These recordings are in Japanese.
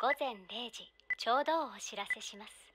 午前0時ちょうどお知らせします。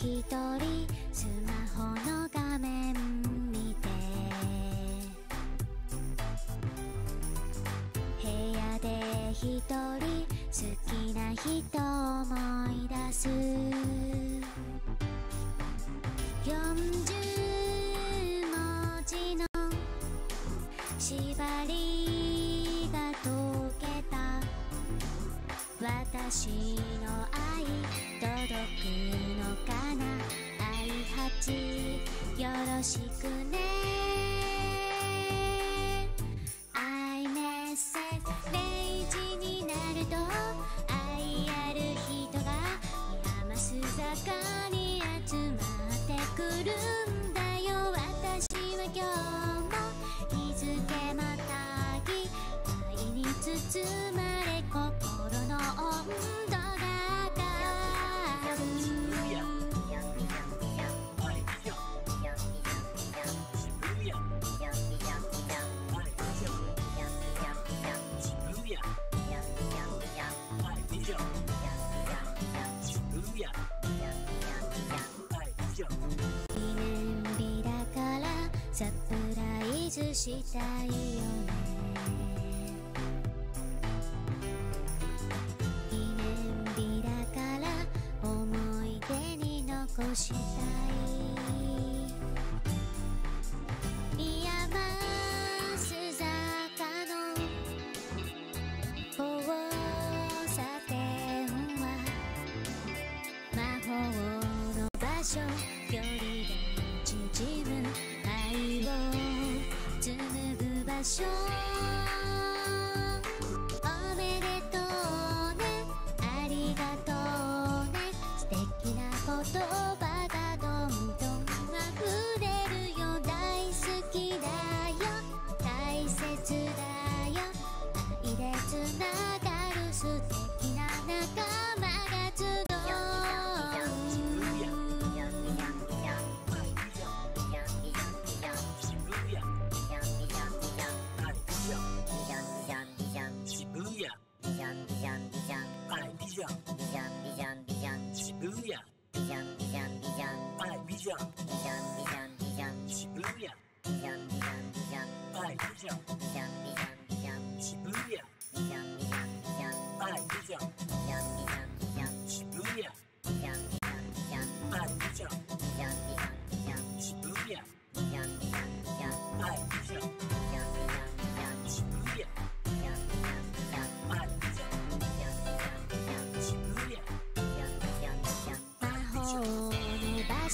一人私の愛届くのかな？愛八よろしくね。ライズしたいよね。記念日だから思い出に残したい。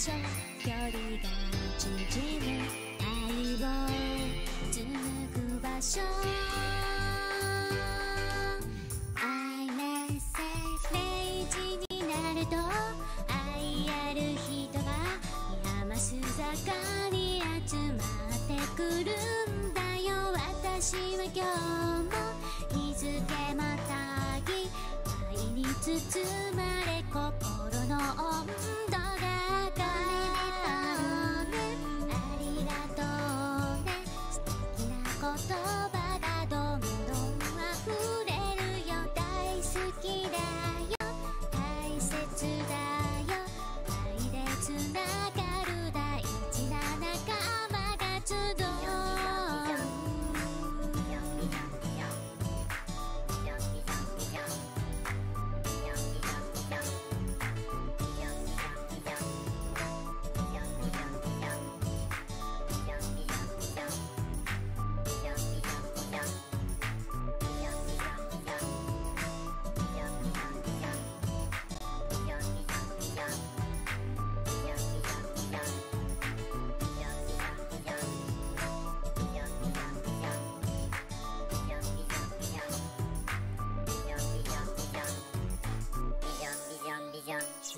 所距離が縮む愛を紡ぐ場所 I メッセージになると愛ある人が山須坂に集まってくるんだよ私は今日も日付またぎ愛に包まれ心の温度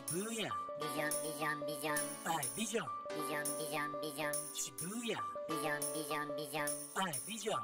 시부야. 비전 비전 비전 아 비전 비전 비전 비전 시부야. 비전 비전 비전 아 비전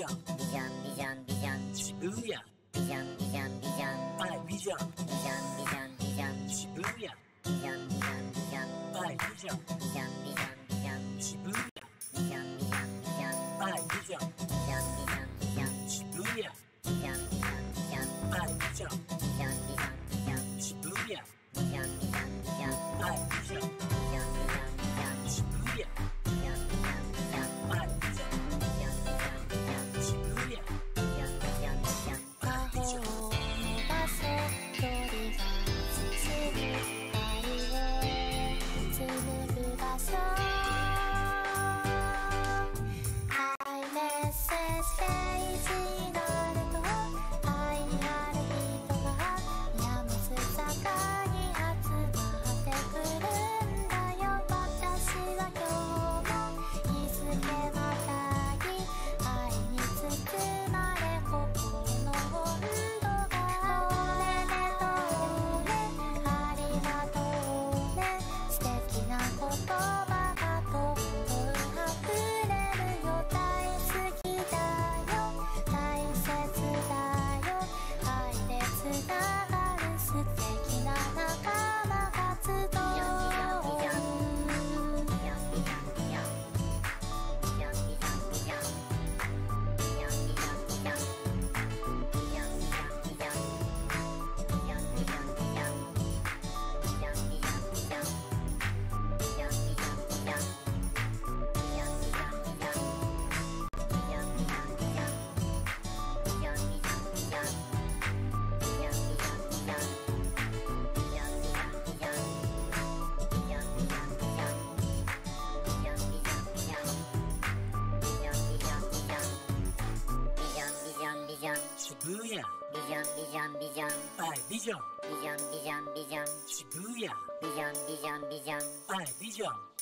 Yeah. ョンビジョン。はいビジョン。ビジョンビジョンビジョン。渋谷ビジョンビジョンビジョン。はいビジョン